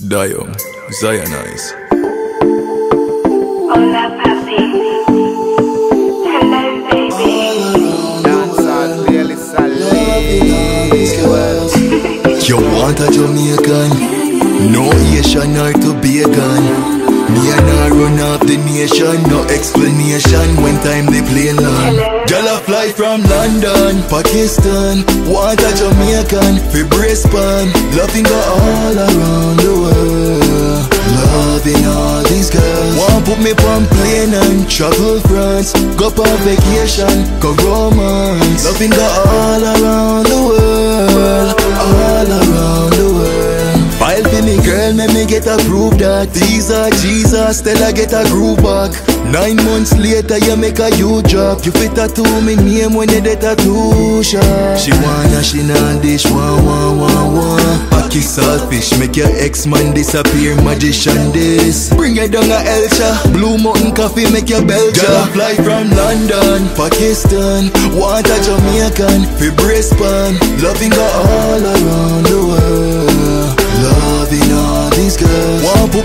Dio, Zionnoiz. Hola papi. Hello baby. Dancehall playlist You want a Jamaican? No Asian or to be a gun. Me and I run off the nation, no explanation when time they play long. Jala fly from London, Pakistan. Want a Jamaican, brace pan. Loving go all around the world. Loving all these girls. Want put me on plane and travel France. Go on vacation, go romance. Loving go all get a proof that These are Jesus, tell I get a groove back. Nine months later, you make a huge drop. You fit tattoo me name when you get tattoo shop She wanna, she not dish, one, one, one, one Packy saltfish, make your ex-man disappear Magician this. Bring you down a Elsha Blue Mountain Coffee, make your Belgium Girl, fly from London, Pakistan. Want a Jamaican, fi brace pan. Loving her all around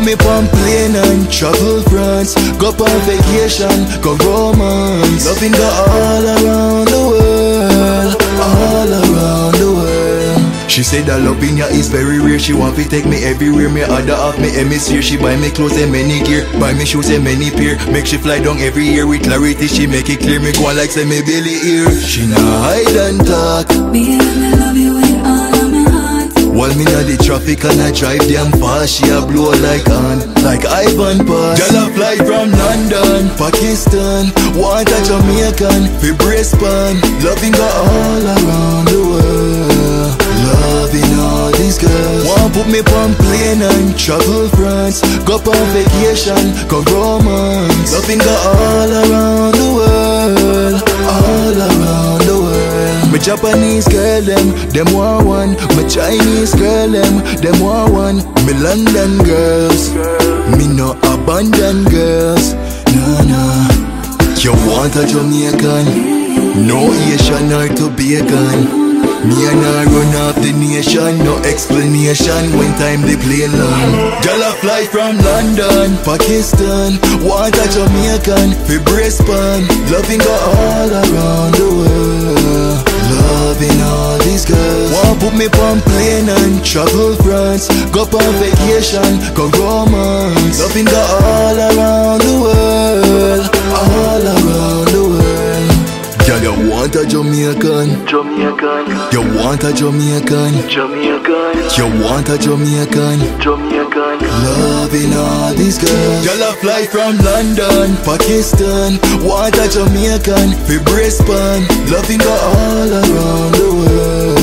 me on plane and travel France Go on vacation, go romance. Loving her all around the world All around the world. She said that loving ya is very rare. She want to take me everywhere. Me order off me hemisphere. She buy me clothes and many gear. Buy me shoes and many pair. Make she fly down every year with clarity. She make it clear. Me go on like say me belly ear She not hide and talk. Me while me na the traffic and I drive damn fast She a blow like on, like Ivan Pass. Girl a fly from London, Pakistan Want a Jamaican, fi pan. Loving her all around the world. Loving all these girls. Want put me on plane and travel France. Go on vacation, go romance. Loving her all around My Japanese girl them, them want one. My Chinese girl them, them want one. Me London girls, me no abandon girls. Nah nah You want a Jamaican? No Asian or to be a gun. Me and I run off the nation, no explanation when time they play long. Girl a fly from London, Pakistan, want a Jamaican, fi brace pan, loving her all around the world. Travel France Go on vacation, go romance Loving her all around the world All around the world. Girl, you want a Jamaican? Jamaican, You want a Jamaican? Jamaican, You want a Jamaican? Jamaican, Loving all these girls. Girl a fly from London, Pakistan. Want a Jamaican, fi brace pan Loving her all around the world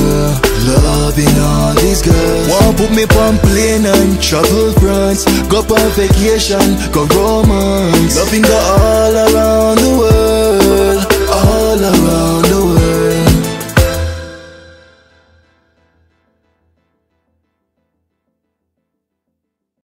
me on plane and travel France Go on vacation, go romance. Loving her all around